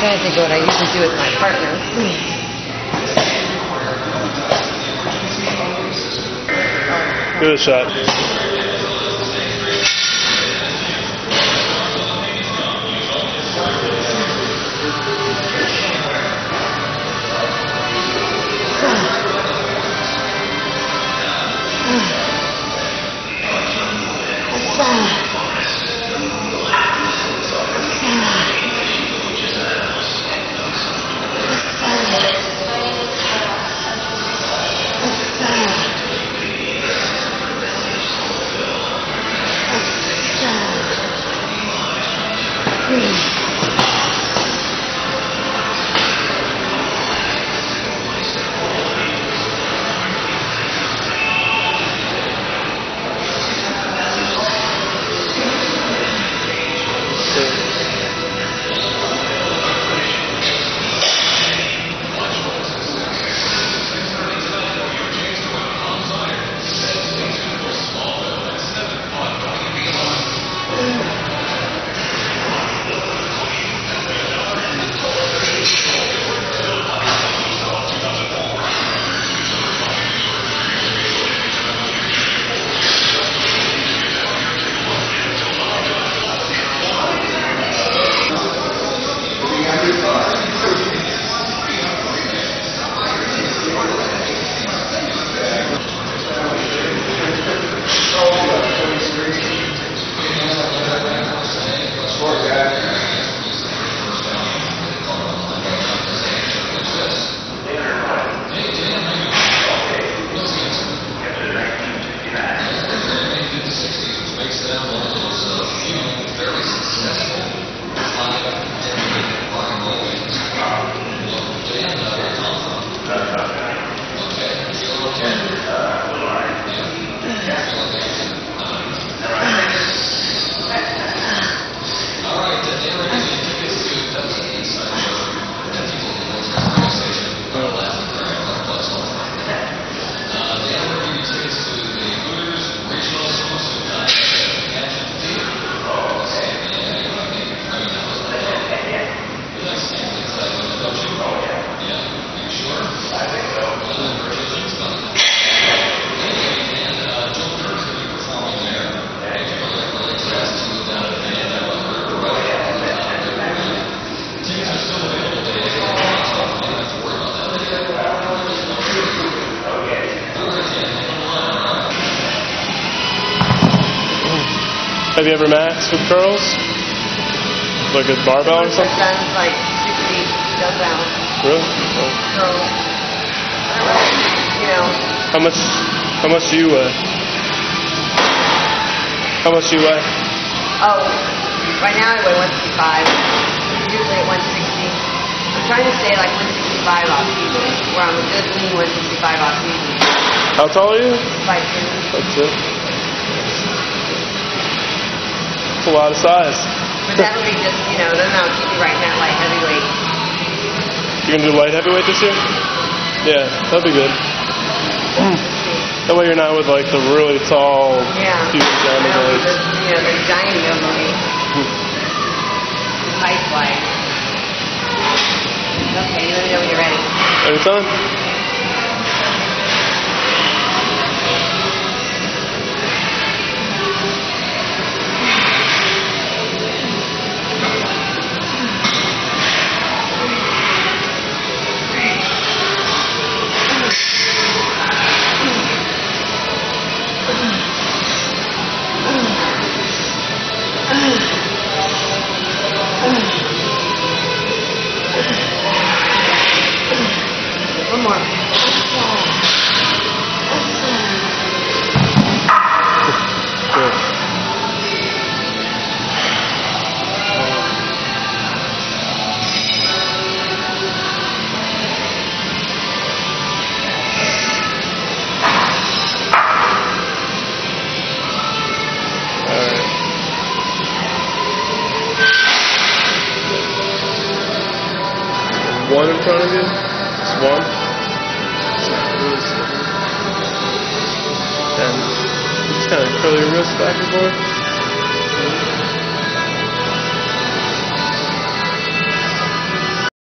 Trying to think of what I usually do with my partner. A shot. Have you ever maxed with curls? Like a barbell or something? son's like 60, does balance, Really? Oh. so, I don't really, you know, How much? How much do you weigh? How much do you weigh? oh, right now I weigh 165, usually at 160. I'm trying to stay like 165 off season, where I'm a good lean 165 off season. How tall are you? Like, That's it. That's a lot of size. but that'll be just, you know, then that'll keep me right in that light heavyweight. You gonna do light heavyweight this year? Yeah, that'd be good. Hmm. That way you're not with like the really tall, Yeah. huge diamond don't the, you know, the giant over. Height hmm. wise. Okay, let me know when you're ready. Anytime. In front of you? Just one? And just kind of curl your wrist back and forth.